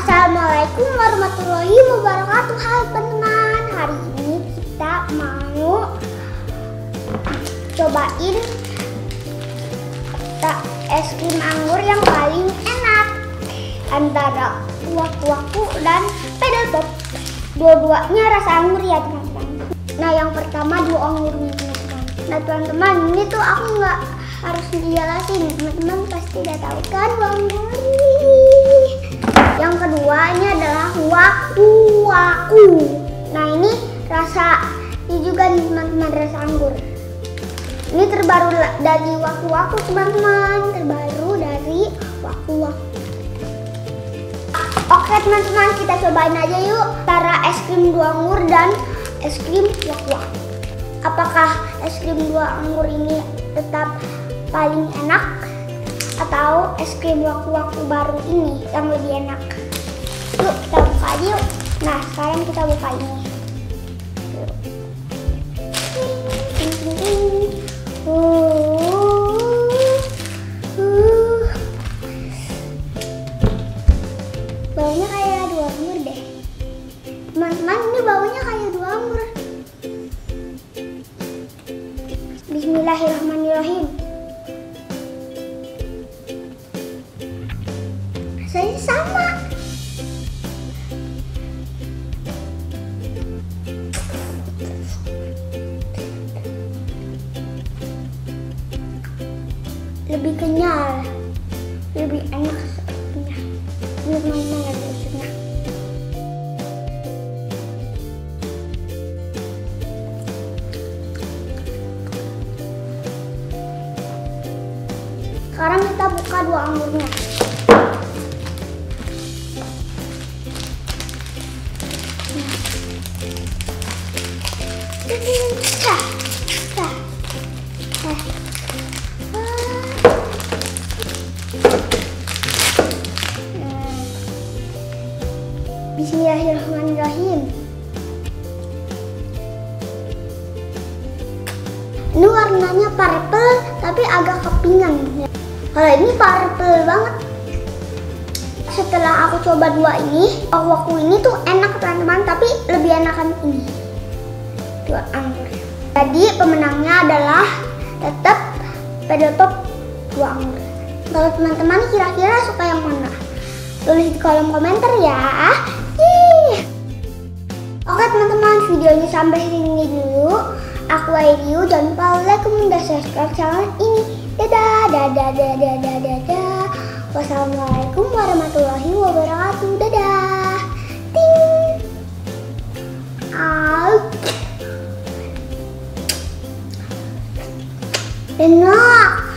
Assalamualaikum warahmatullahi wabarakatuh. Halo teman-teman, hari ini kita mau cobain es krim anggur yang paling enak antara waku-waku dan pedal pop. Dua-duanya rasa anggur ya teman-teman. Nah yang pertama dua anggurnya teman-teman. Nah teman-teman ini tuh aku nggak harus dijelasin. Teman-teman pasti udah tahu kan dua anggur waku-waku. Nah ini rasa ini juga nih teman-teman rasa anggur. Ini terbaru dari waku-waku teman-teman, terbaru dari waku-waku. Oke teman-teman kita cobain aja yuk antara es krim dua anggur dan es krim waku-waku. Apakah es krim dua anggur ini tetap paling enak atau es krim waku-waku baru ini yang lebih enak? Yuk kita yuk. Nah sekarang kita buka ini. Lebih kenyal, lebih enak. Ini teman-teman ada maksudnya. Sekarang kita buka dua anggurnya. Dah, dah. Bismillahirrahmanirrahim. Ini warnanya purple tapi agak kepingan. Kalau ini purple banget. Setelah aku coba dua ini, waktu ini tuh enak teman-teman, tapi lebih enakan ini. Dua anggur. Jadi pemenangnya adalah tetap pedal pop dua anggur. Kalau teman-teman kira-kira suka yang mana? Tulis di kolom komentar ya. Oke teman-teman, videonya sampai sini dulu. Aku Airiu, jangan lupa like, comment, dan subscribe channel ini. Dadah, dadah, dadah, dadah, dadah. Wassalamualaikum warahmatullahi wabarakatuh. Dadah. Ting. Out. Enak.